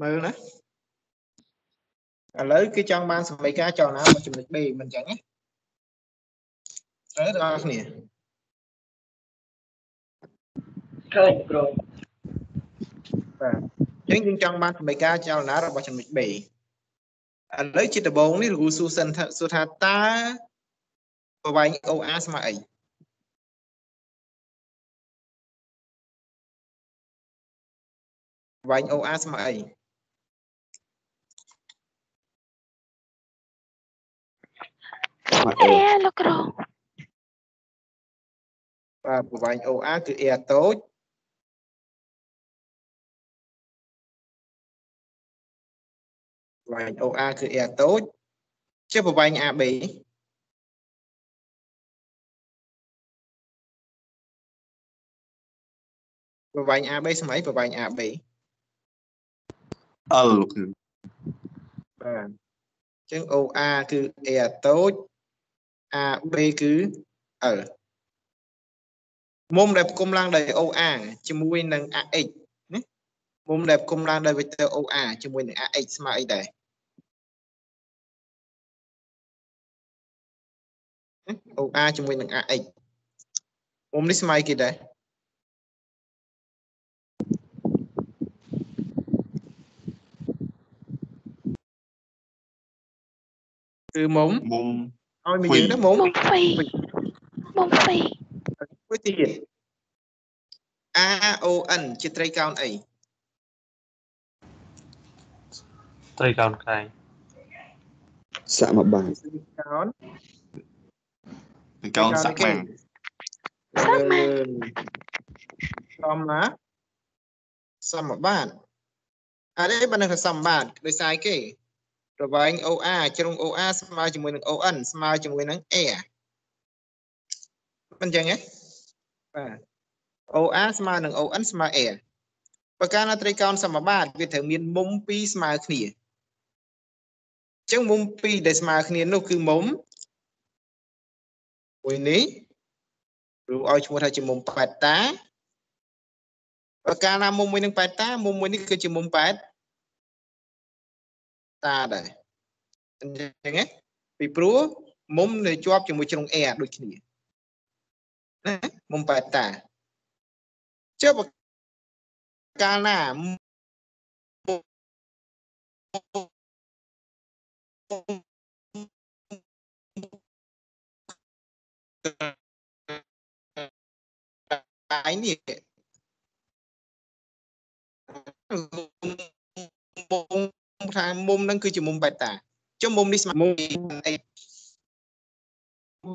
មើលណាឥឡូវគេចង់បានសមីការចលនារបស់ចំណុច B មិនចឹងណាត្រូវទាំងអស់គ្នាឃើញគ្រូបាទអញ្ចឹងយើងចង់បានសមីការចលនារបស់ចំណុច B ឥឡូវជាដំបូងនេះលោកគ្រូសួរសិនថាសួរថាតើប្រវែង OR ស្មើអីប្រវែង OR ស្មើអី ស្មើអេលោកគ្រូបាទប្រវែង OR គឺ A តូចប្រវែង OR គឺ A តូចចុះប្រវែង AB ប្រវែង AB ស្មើអីប្រវែង AB L លោកគ្រូបាទអញ្ចឹង OR គឺ A តូច AB គឺ L មុំដែលផ្គុំឡើងដោយ OR ជាមួយនឹង AX ណាមុំដែលផ្គុំឡើងដោយ vector OR ជាមួយនឹង AX ស្មើអីដែរណា OR ជាមួយនឹង AX មុំនេះស្មើគេដែរគឺមុំមុំ ឲ្យមកយើងទៅមុំមុំហ្វីមុំហ្វីមួយទៀត AON ជាត្រីកោណអីត្រីកោណកែងសមបានត្រីកោណទៅកោនសាក់ម៉ាំងសាក់ម៉ាសមណាសមបានអត់ទេបើនឹងថាសមបានដោយសារគេប្រវែង OR ជ្រុង OR ស្មើជាមួយនឹង ON ស្មើជាមួយនឹង A មិនចឹងទេបាទ OR ស្មើនឹង ON ស្មើ A បើកាលណាត្រីកោណសមបានវាត្រូវមានមុំ2ស្មើគ្នាអញ្ចឹងមុំ2ដែលស្មើគ្នានោះគឺមុំមួយនេះឬឲ្យឈ្មោះថាជាមុំប៉ែតតាបើកាលណាមុំមួយនឹងប៉ែតតាមុំមួយនេះគឺជាមុំប៉ែត តាដែរអញ្ចឹងណាពីព្រោះមុំនៅជាប់ជាមួយជ្រុង A ដូចគ្នាណាមុំប៉ែតតាចុះបើកាលណាមុំឯនេះមុំ ថាមុំហ្នឹងគឺជាមុំបេតាចុះមុំនេះស្មើមុំ BNX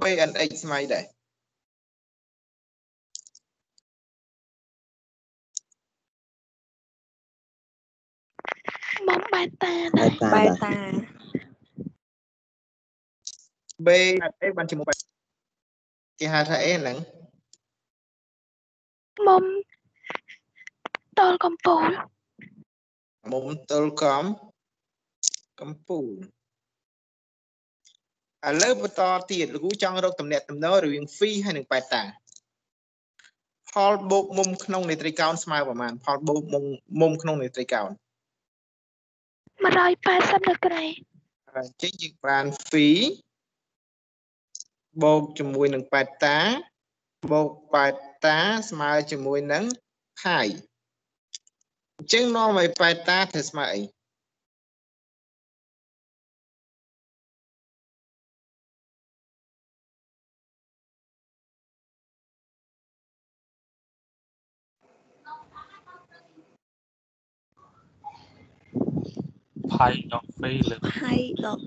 BNX ស្មើដែរមុំបែតាបែដែរតាបែដែរតា BNX បានជាមុំបេតាគេហៅថាអីហ្នឹងមុំតលកំពូលមុំទល់កំ កំពូលឥឡូវបន្តទៀតលោកគ្រូចង់រកតំណែងតំណរវាង phi ហើយនិង beta ផលបូកមុំក្នុងនៃត្រីកោណស្មើប្រមាណផលបូកមុំមុំក្នុងនៃត្រីកោណ180ដឺក្រេអញ្ចឹងយើងបាន phi បូកជាមួយនឹង beta បូក beta ស្មើជាមួយនឹង pi អញ្ចឹងនាំឲ្យ beta ត្រូវស្មើអី ផៃដកហ្វេលើហើយដក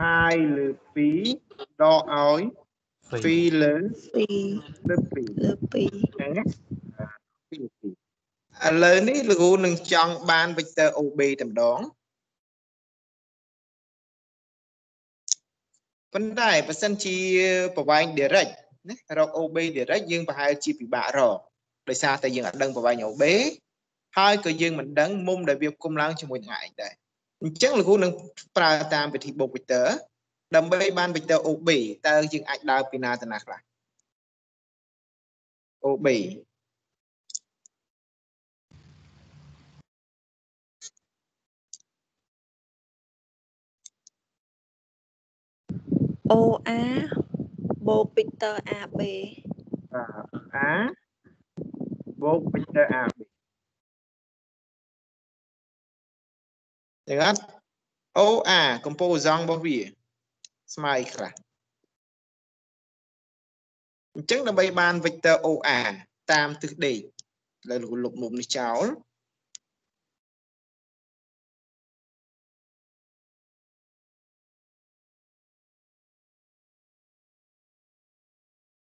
pi លើ2ដកឲ្យហ្វេ phi លើ2លើ2លើ2ចឹងណាពីពីឥឡូវនេះលោកគ្រូនឹងចង់បាន vector OB តែម្ដងប៉ុន្តែបើសិនជាប្រវែង direct ណារក OB direct យើងប្រហែលជាពិបាករកដោយសារតែយើងអត់ដឹងប្រវែង OB ហើយក៏យើងមិនដឹងមុំដែលវាគុំឡើងជាមួយនឹងឯងដែរអញ្ចឹងលោកគ្រូនឹងប្រើតាមវិធីបុក vector ដើម្បីបាន vector OB តើយើងអាចដើរពីណាទៅណាខ្លះ OB អូ A បូក vector AB អាបូក vector AB យ៉ាងអត់ OA កំពូលសងរបស់វា ស្មើអីខ្លះអញ្ចឹងដើម្បីបាន vector OA តាមទិសដេកលើលុបមុំនេះចោល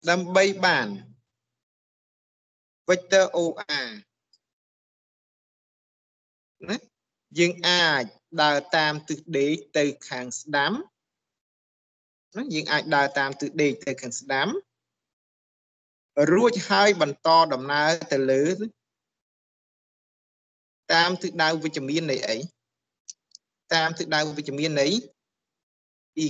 ដើម្បីបាន vector OA ណា យើងអាចដើរតាមទិសដេកទៅខាងស្ដាំណាយើងអាចដើរតាមទិសដេកទៅខាងស្ដាំរួចហើយបន្តដំណើរទៅលើ តាមទិសដៅវិជ្ជមាននៃអីតាមទិសដៅវិជ្ជមាននៃ y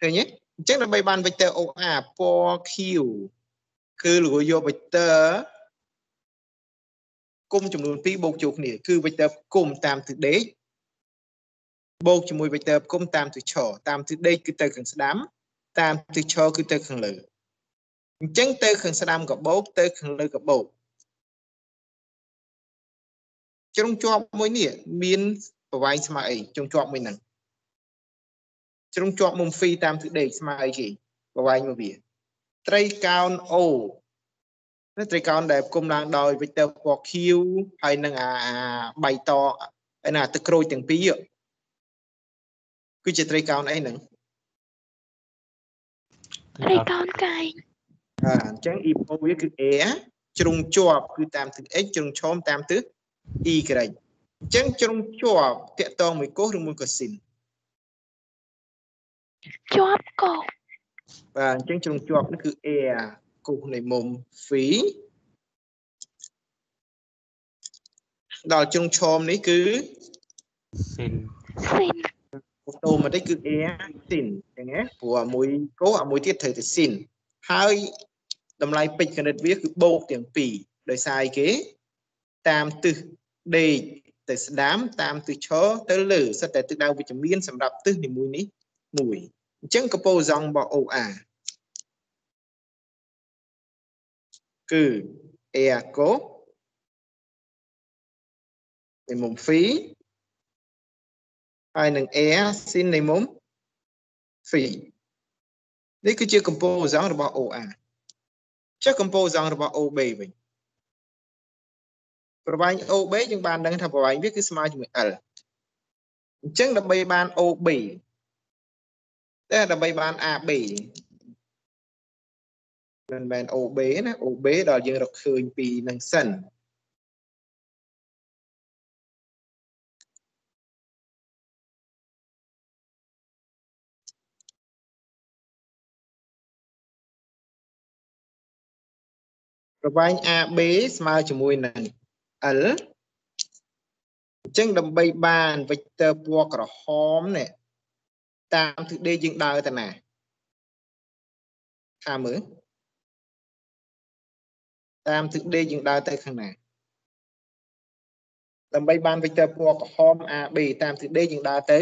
ឃើញទេអញ្ចឹងដើម្បីបាន vector OA ពណ៌ Q គឺលោកយក vector គុំចំនួន2បូកចូលគ្នាគឺ vector គុំតាមទិសដេកបូកជាមួយ vector គុំតាមទិសឆតាមទិសដេកគឺទៅខាងស្ដាំ តាមទិសឆគឺទៅខាងលើអញ្ចឹងទៅខាងស្ដាំក៏បូកទៅខាងលើក៏បូកជ្រុងជាប់មួយនេះមានប្រវែងស្មើអីជ្រុងជាប់មួយហ្នឹងជ្រុងជាប់មុំហ្វីតាមទិសដេកស្មើអីគេប្រវែងមកវាត្រីកោណ O នេះ ត្រីកោណដែលគុំឡើងដោយ vector ពណ៌ Q ហើយនឹងអាបៃតងឯណាទឹកក្រូចទាំងពីរគឺជាត្រីកោណអីហ្នឹងត្រីកោណកែងបាទអញ្ចឹង epo វាគឺ a ជ្រុងជាប់គឺតាមទិស x ជ្រុងឈោមតាមទិស y អញ្ចឹងជ្រុងជាប់តាក់តងមួយកុសឬមួយកុសស៊ីនជាប់កោបាទអញ្ចឹងជ្រុងជាប់នេះគឺ a គូសនៃមុំ phi ដល់ជ្រុងឈោមនេះគឺស៊ីនស៊ីនអូតូម៉ាទិកគឺ a sin អញ្ចឹងណាព្រោះអាមួយកុសអាមួយទៀតត្រូវតែ sin ហើយតម្លៃពេជ្រគណិតវាគឺបូកទាំងពីរដោយសារអីគេតាមទិសដេកទៅស្ដាំតាមទិសឈរទៅលើសិតតែទិសដៅវិជ្ជមានសម្រាប់ទិសនីមួយនេះមួយអញ្ចឹងកពោសងរបស់ OR គឺ a កូនៃមុំ phi ហើយនឹង a sin នៃមុំ phi នេះគឺជាកម្ពូលសង្ឃរបស់ OR ចុះកម្ពូលសង្ឃរបស់ OB វិញប្រវែង OB យើងបានដឹងថាប្រវែងវាគឺស្មើជាមួយ L អញ្ចឹងដើម្បីបាន OB តែដើម្បីបាន AB មិនមែន OB ណា OB ដល់យើងរកឃើញពីនឹងសិនប្រវែង AB ស្មើជាមួយនឹង L អញ្ចឹងដើម្បីបាន vector ពណ៌ក្រហមនេះតាមទិសដេកយើងដើរទៅណាថាមើល តាមទិសដេកយើងដើរទៅខាងណាដើម្បីបាន vector ពណ៌ក្រហម AB តាមទិសដេកយើងដើរទៅ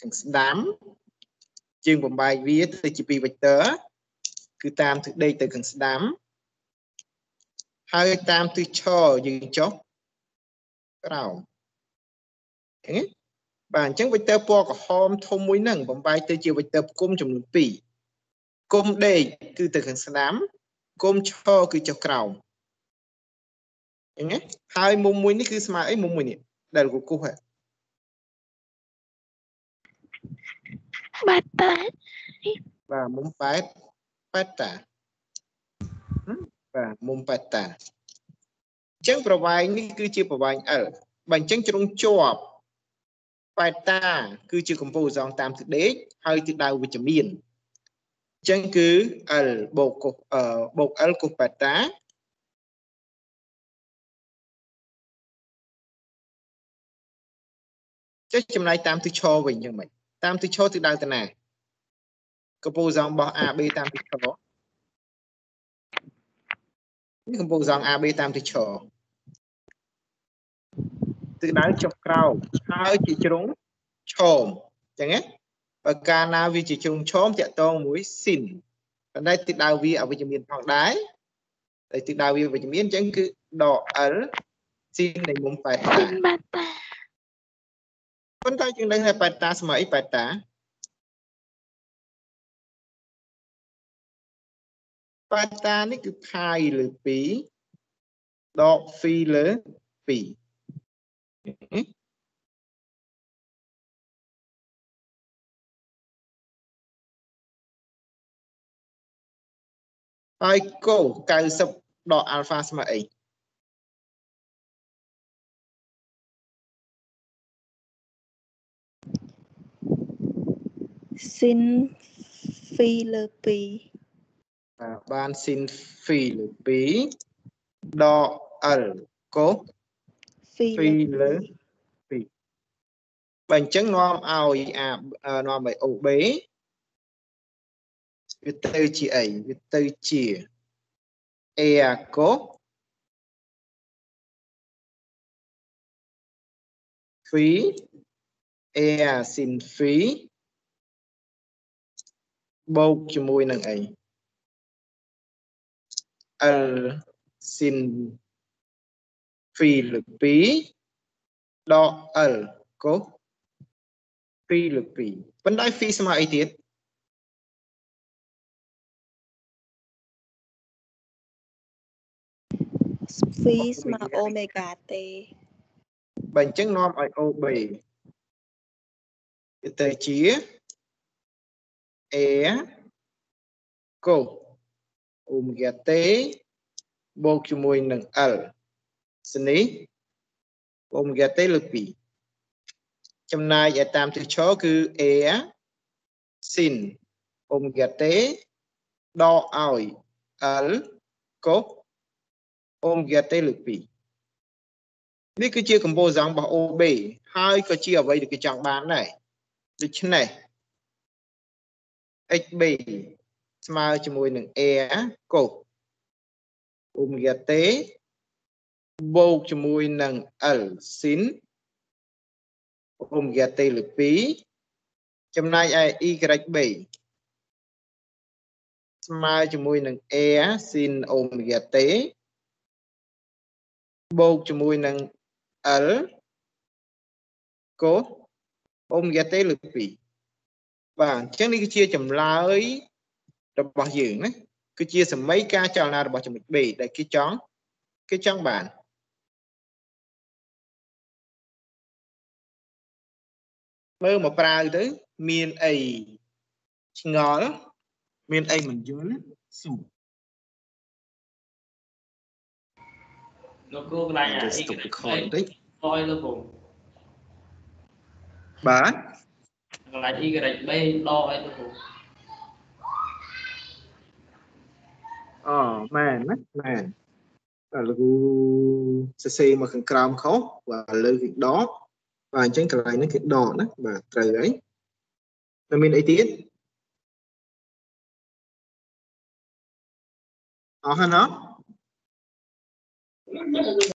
ខាងស្ដាំយើងបំបែកវាទៅជាពីរ vector គឺតាមទិសដេកទៅខាងស្ដាំហើយតាមទិសឈរយើងចុះក្រោមឃើញទេបាទអញ្ចឹងវិចតើពណ៌ក្រហមធំមួយហ្នឹងបំបែកទៅជាវិចតើគុំចំនួន2 គុំដេកគឺទៅខាងស្ដាំគុំឈរគឺចុះក្រោមឃើញទេហើយមុំមួយនេះគឺស្មើអីមុំមួយនេះដែលគូគូហ៎បាត់តាបាទមុំប៉ែតប៉ែតតាបាទមុំប៉ែតតាអញ្ចឹងប្រវែងនេះគឺជាប្រវែង L បើអញ្ចឹងជ្រុងជាប់ប៉ែតតា គឺជាកម្ពស់សងតាមទិសដេកហើយទិសដៅវិជ្ជមានអញ្ចឹងគឺ L បូកកុសអឺបូក L កុសប៉ែតតាចុះចំណាយតាមទិសឈរវិញយ៉ាងម៉េចតាមទិសឈរទិសដៅតាណាកម្ពស់សងរបស់ AB តាមទិសឈរនេះកម្ពស់សង AB តាមទិសឈរទិសដៅចុះក្រោមហើយជាជ្រុងឈោមអញ្ចឹងណា បើកាលណាវាជាជ្រុងឈោមតាក់ទងមួយស៊ីនប៉ុន្តែទិសដៅវាអវិជ្ជមានផងដែរតែទិសដៅវាវិជ្ជមានអញ្ចឹងគឺដក L ស៊ីននៃមុំប៉ែតាស៊ីនបាតាប៉ុន្តែយើងដឹងថាប៉ែតាស្មើអីប៉ែតាប៉ែតានេះគឺ pi លើ2ដក phi លើ2 ហើយកូ90ដក alpha ស្មើអីស៊ីនហ្វីលើ2បាទបាន sin phi លើ2ដក l កូហ្វី phi លើ2បើអញ្ចឹងនាំឲ្យអានាំឲ្យ OB វាទៅជាអីវាទៅជា a កូ phi a sin phi បូកជាមួយនឹងអី L sin phi លើ2ដក L កូ2លើ2ប៉ុន្តែ phi ស្មើអីទៀត ហ្វីស្មើអូមេហ្គាទេបើអញ្ចឹងនាំឲ្យ OB វាទៅជា A កូអូមេហ្គាទេបូកជាមួយនឹង L ស្នេះអូមេហ្គាទេលើ2ចំណាយឲ្យតាមទិសឈរគឺ A sin អូមេហ្គាទេដកឲ្យ L កូ អូមេហ្គាទេលើ2នេះគឺជាកម្ពុជាសង្របស់ OB ហើយក៏ជាអ្វីដែលគេចង់បានដែរដូច្នេះ xb ស្មើជាមួយនឹង a កូអូមេហ្គាទេបូកជាមួយនឹង l sin អូមេហ្គាទេលើ2ចំណែកឯ yb ស្មើជាមួយនឹង a sin អូមេហ្គាទេ បូកជាមួយនឹង l កូអូមេហ្គាទេលើ2បាទអញ្ចឹងនេះគឺជាចម្លើយរបស់យើងណាគឺជាសមីការចលនារបស់ចំណុច B ដែលគេចង់គេចង់បានមើលមកប្រើទៅមានអីឆ្ងល់មានអីមិនយល់សួ លោកគ្រូកន្លែងអា Just អ៊ី stop ក record បន្តិចអយលោកគ្រូបាទកន្លែងអ៊ីក្រេច3ដកអីលោកគ្រូអូមែនណាមែនតែលោកគ្រូសរសេរមកខាងក្រោមខុសបាទលើគេដកបាទអញ្ចឹងកន្លែងហ្នឹងគេដកណាបាទត្រូវហើយតែមានអីទៀតអស់ហើយណា Thank you.